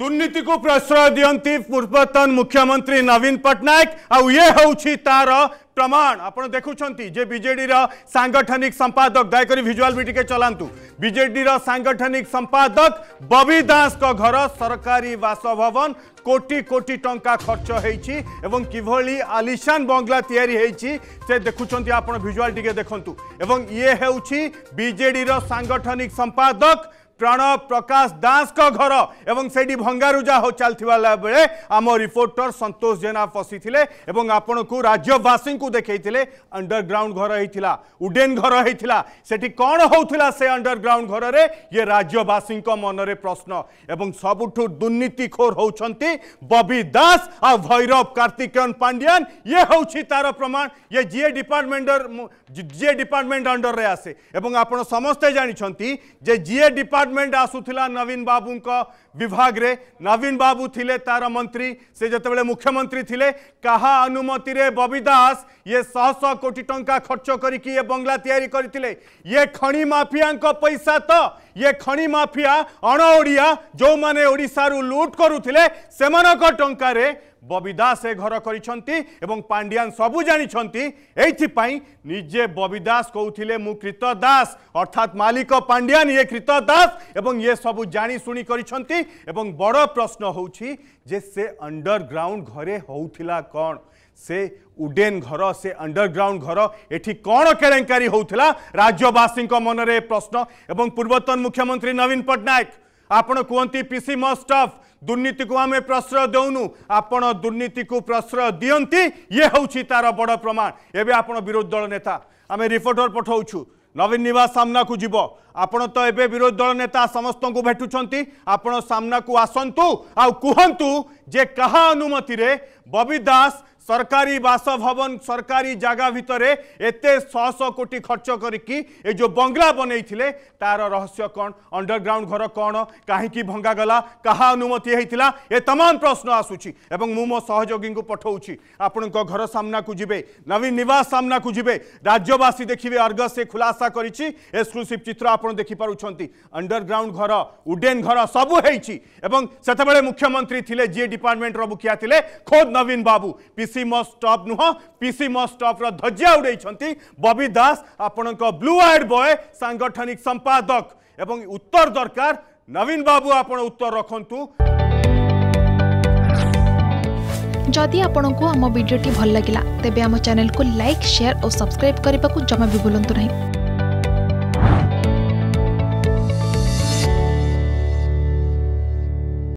दुर्नीति को प्रश्रय दियंती पूर्वतन मुख्यमंत्री नवीन पट्टनायक आउ ये होउछि तार प्रमाण। आपण देखुछंती जे बीजेडी सांगठनिक संपादक, दयाकरी विजुअल भी टिके चलांतु बीजेडी सांगठनिक संपादक बबी दास को घर, सरकारी बासभवन कोटी कोटी टंका खर्च एवं किभଳି आलिशान बंगला हेछि से देखुछंती आपण विजुअल टिके देखंतु एवं ये हेउछि बीजेडी सांगठनिक संपादक प्रणव प्रकाश दास घर एवं सेठी भंगारुजा हो चलथिबा बेले आम रिपोर्टर संतोष जेना एवं आपण को राज्यवासी को देखैथिले अंडरग्राउंड घर हेतिला उडेन घर हेतिला सेठी कोन होउथिला से अंडरग्राउंड घर रे ये राज्यवासी को मन रे प्रश्न एवं सबुठु दुर्नीतिखोर होउछंती बबी दास आ भैरव कार्तिकेयन पांड्यान ये होउछि तार प्रमाण ये GA department GA department under रे डिपार्टमेंट आसूला नवीन बाबू विभाग रे। नवीन बाबू थिले, तार मंत्री से जतबेले मुख्यमंत्री थिले, कहा अनुमति रे बबी दास, ये शह शह कोटी टंका खर्च करके ये बंगला तैयारी करथिले ये खणी माफिया पैसा तो ये खणी माफिया अण ओडिया जो माने लूट करुथिले सेमानक टंका रे बबी दास ए घर कर पांड्यान सबू जानी निजे बबी दास कहते मु कृत दास, अर्थात मालिक पांड्यान, ये कृत दास। ये सब जानी शुणी कर बड़ प्रश्न जे से अंडरग्राउंड घरे होउथिला कौन? से उडेन घर, से अंडरग्राउंड घर, एठी कौन केलेंकारी होउथिला राज्यवासी मनरे प्रश्न। एवं पूर्वतन मुख्यमंत्री नवीन पट्टनायक आपण कहते पीसी मस्टफ दुर्नीति को आम प्रश्रय दौनु आपण दुर्नीति को प्रश्रय दियंती ये हूँ तार बड़ प्रमाण एवं आप विरोधी दल नेता आम रिपोर्टर पठाऊँ नवीन निवास सामना को जीव आपण तो एवं विरोधी दल नेता समस्त को भेटुंट आपण सामना को आसतु आ कहतु सरकारी बासभवन, सरकारी जगह भितर एत शह कोटी खर्च करके जो बंगला बनई तार रहस्य कौन? अंडरग्राउंड घर कौन? कहीं भंगागला क्या अनुमति होता ए तमाम प्रश्न आसूची मु मो सहयोगी को पठाऊँ आपण घर सामना को जी नवीन निवास सामना को जी राज्यवासी देखिए अर्गस से खुलासा कर एक्सक्लूसीव चित्र आप देखिपुंट अंडरग्राउंड घर, उडेन घर सबू होते मुख्यमंत्री थे जी डिपार्टमेंटर मुखिया थे खोद नवीन बाबू पीसी मो स्टप नुह, पीसी मो स्टॉप रो ध्वजा उड़ाई बबी दास आपण ब्लू आइड बय सांगठनिक संपादक। एवं उत्तर दरकार, नवीन बाबू आप उत्तर रखंतु। जदि आपण को आम भिडी भल लगा तेब चैनल को लाइक सेयार और सब्सक्राइब करने को जमा भी बुलां नहीं।